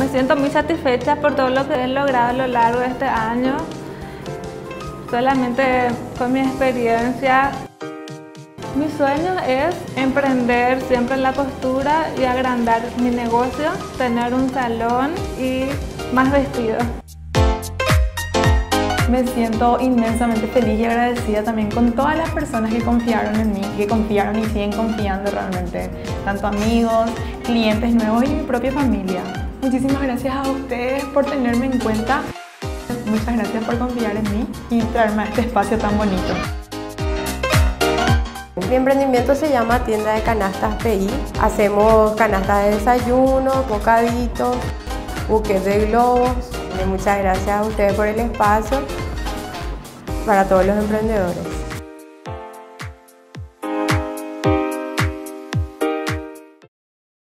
Me siento muy satisfecha por todo lo que he logrado a lo largo de este año. Solamente con mi experiencia. Mi sueño es emprender siempre la costura y agrandar mi negocio, tener un salón y más vestidos. Me siento inmensamente feliz y agradecida también con todas las personas que confiaron en mí, que confiaron y siguen confiando realmente, tanto amigos, clientes nuevos y mi propia familia. Muchísimas gracias a ustedes por tenerme en cuenta. Muchas gracias por confiar en mí y traerme a este espacio tan bonito. Mi emprendimiento se llama Tienda de Canastas PI. Hacemos canastas de desayuno, bocaditos, buques de globos. Muchas gracias a ustedes por el espacio para todos los emprendedores.